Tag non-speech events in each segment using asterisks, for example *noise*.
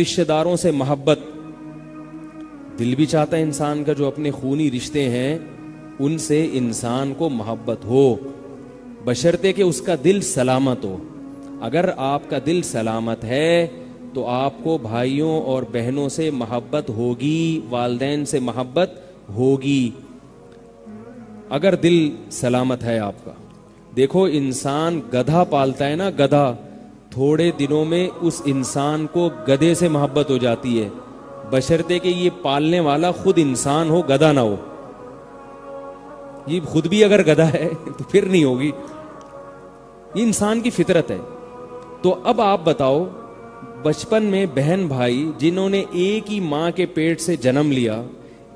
रिश्तेदारों से मोहब्बत। दिल भी चाहता है इंसान का जो अपने खूनी रिश्ते हैं, उनसे इंसान को मोहब्बत हो। बशर्ते कि उसका दिल सलामत हो। अगर आपका दिल सलामत है तो आपको भाइयों और बहनों से मोहब्बत होगी, वालदेन से मोहब्बत होगी। अगर दिल सलामत है आपका, देखो इंसान गधा पालता है ना गधा। थोड़े दिनों में उस इंसान को गधे से मोहब्बत हो जाती है। बशर्ते कि ये पालने वाला खुद इंसान हो, गधा ना हो। ये खुद भी अगर गधा है *laughs* तो फिर नहीं होगी। ये इंसान की फितरत है। तो अब आप बताओ, बचपन में बहन भाई जिन्होंने एक ही माँ के पेट से जन्म लिया,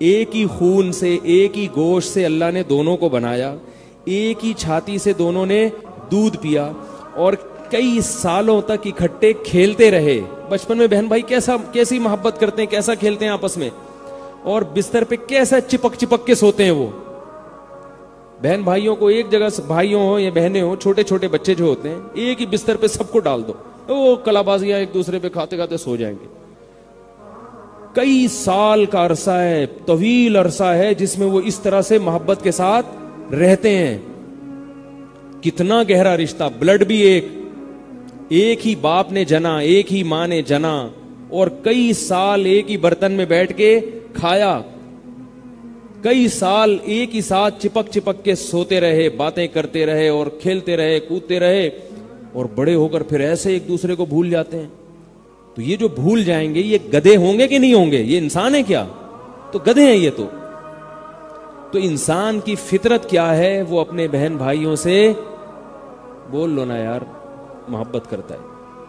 एक ही खून से, एक ही गोश्त से अल्लाह ने दोनों को बनाया, एक ही छाती से दोनों ने दूध पिया, और कई सालों तक इकट्ठे खेलते रहे। बचपन में बहन भाई कैसा, कैसी मोहब्बत करते हैं, कैसा खेलते हैं आपस में? और बिस्तर पे कैसा चिपक चिपक के सोते हैं वो? बहन भाइयों को एक जगह भाइयों हो या बहनें हो छोटे छोटे बच्चे जो होते हैं, एक ही बिस्तर पे सबको डाल दो। वो कलाबाजियाँ एक दूसरे पे खाते खाते सो जाएँगे। कई साल का अरसा है, तवील अरसा है, जिसमें वो इस तरह से मोहब्बत के साथ रहते हैं। कितना गहरा रिश्ता, ब्लड भी एक एक ही बाप ने जना, एक ही माँ ने जना, और कई साल एक ही बर्तन में बैठ के खाया। कई साल एक ही साथ चिपक चिपक के सोते रहे, बातें करते रहे, और खेलते रहे, कूदते रहे, और बड़े होकर फिर ऐसे एक दूसरे को भूल जाते हैं। तो ये जो भूल जाएँगे, ये गधे होंगे कि नहीं होंगे? ये इंसान है क्या? तो गधे हैं ये तो। तो इंसान की फितरत क्या है, वो अपने बहन भाइयों से बोल लो ना यार। मोहब्बत करता है।